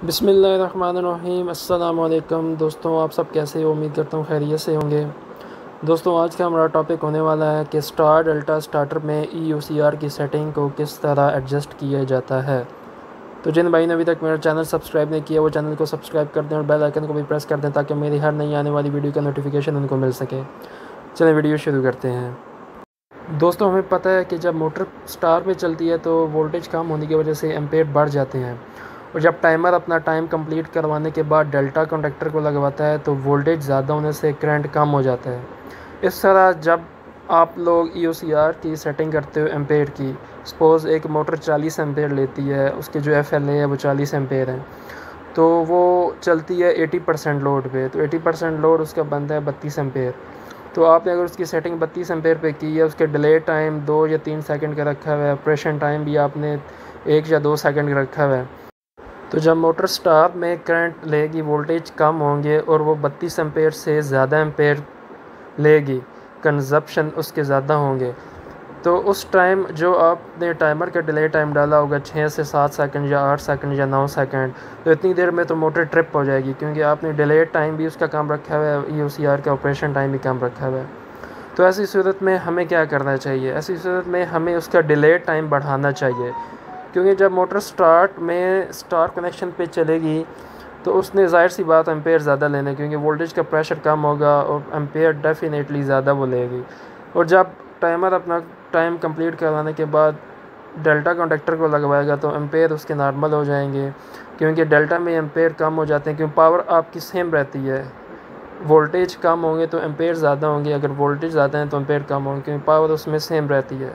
बिसमीम अल्लाम दोस्तों, आप सब कैसे उम्मीद करता हूँ खैरियत से होंगे। दोस्तों, आज का हमारा टॉपिक होने वाला है कि स्टार डेल्टा स्टार्टर में ई e की सेटिंग को किस तरह एडजस्ट किया जाता है। तो जिन भाई ने अभी तक मेरा चैनल सब्सक्राइब नहीं किया, वो चैनल को सब्सक्राइब कर दें और बेल आइकन को भी प्रेस कर दें ताकि मेरी हर नई आने वाली वीडियो का नोटिफिकेशन उनको मिल सके। चलें वीडियो शुरू करते हैं। दोस्तों, हमें पता है कि जब मोटर स्टार में चलती है तो वोल्टेज कम होने की वजह से एम्पेयर बढ़ जाते हैं। और जब टाइमर अपना टाइम कंप्लीट करवाने के बाद डेल्टा कंडक्टर को लगवाता है तो वोल्टेज ज़्यादा होने से करंट कम हो जाता है। इस तरह जब आप लोग ई e की सेटिंग करते हो एम्पेयर की सपोज़ एक मोटर 40 एम्पेयर लेती है, उसके जो एफ़ एल है वो 40 एम्पेयर हैं तो वो चलती है 80 परसेंट लोड पे तो 80 परसेंट लोड उसका बनता है बत्तीस एम्पेयर तो आपने अगर उसकी सेटिंग बत्तीस एम्पेयर पे की है, उसके डिले टाइम दो या तीन सेकंड का रखा हुआ है ऑपरेशन टाइम भी आपने एक या दो सेकंड का रखा हुआ है तो जब मोटर स्टार में करंट लेगी, वोल्टेज कम होंगे और वो बत्तीस एम्पेयर से ज़्यादा एम्पेयर लेगी, कंजप्शन उसके ज़्यादा होंगे। तो उस टाइम जो आपने टाइमर का डिले टाइम डाला होगा, छः से सात सेकंड या आठ सेकंड या नौ सेकंड तो इतनी देर में तो मोटर ट्रिप हो जाएगी, क्योंकि आपने डिले टाइम भी उसका काम रखा हुआ है ई सी आर का, ऑपरेशन टाइम भी काम रखा हुआ है। तो ऐसी सूरत में हमें क्या करना चाहिए? ऐसी सूरत में हमें उसका डिले टाइम बढ़ाना चाहिए। क्योंकि जब मोटर स्टार्ट में स्टार कनेक्शन पे चलेगी तो उसने ज़ाहिर सी बात एम्पेयर ज़्यादा लेने, क्योंकि वोल्टेज का प्रेशर कम होगा और एम्पेयर डेफिनेटली ज़्यादा वो लेगी और जब टाइमर अपना टाइम कंप्लीट करवाने के बाद डेल्टा कॉन्टेक्टर को लगवाएगा तो एम्पेयर उसके नॉर्मल हो जाएँगे, क्योंकि डेल्टा में एम्पेयर कम हो जाते हैं, क्योंकि पावर आपकी सेम रहती है। वोल्टेज कम होंगे तो एम्पेयर ज़्यादा होंगे, अगर वोल्टेज ज़्यादा है तो एम्पेयर कम होंगे, क्योंकि पावर उसमें सेम रहती है।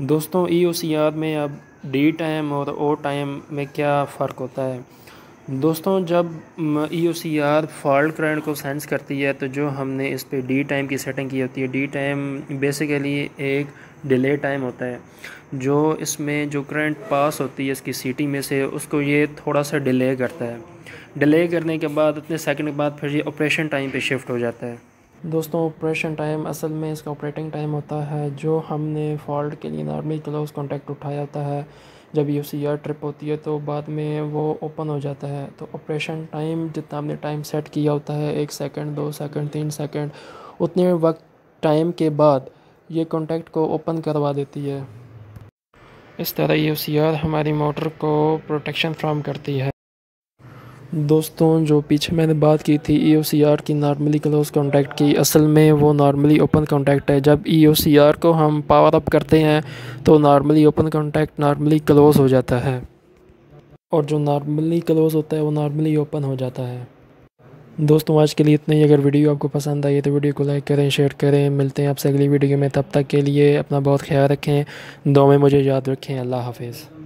दोस्तों ई ओ में अब डी टाइम और ओ टाइम में क्या फ़र्क होता है? दोस्तों, जब E O C R fault current को सेंस करती है तो जो हमने इस पर डी टाइम की सेटिंग की होती है, डी टाइम बेसिकली एक डिले टाइम होता है। जो इसमें जो करंट पास होती है इसकी सीटी में से, उसको ये थोड़ा सा डिले करता है। डिले करने के बाद उतने सेकंड के बाद फिर ये ऑपरेशन टाइम पे शिफ्ट हो जाता है। दोस्तों ऑपरेशन टाइम असल में इसका ऑपरेटिंग टाइम होता है जो हमने फॉल्ट के लिए नॉर्मली क्लोज कॉन्टैक्ट उठाया होता है। जब यू सी आर ट्रिप होती है तो बाद में वो ओपन हो जाता है। तो ऑपरेशन टाइम जितना हमने टाइम सेट किया होता है, एक सेकंड दो सेकंड तीन सेकंड उतने वक्त टाइम के बाद ये कॉन्टैक्ट को ओपन करवा देती है। इस तरह यू सी आर हमारी मोटर को प्रोटेक्शन फ्राहम करती है। दोस्तों, जो पीछे मैंने बात की थी EOCR की नॉर्मली क्लोज कॉन्टैक्ट की, असल में वो नॉर्मली ओपन कॉन्टैक्ट है। जब EOCR को हम पावर अप करते हैं तो normally open contact normally close हो जाता है। और जो नॉर्मली क्लोज़ होता है, वो नॉर्मली ओपन हो जाता है। दोस्तों, आज के लिए इतना ही। अगर वीडियो आपको पसंद आई तो वीडियो को लाइक करें शेयर करें। मिलते हैं आपसे अगली वीडियो में। तब तक के लिए अपना बहुत ख्याल रखें। दो में मुझे याद रखें। अल्लाह हाफिज़।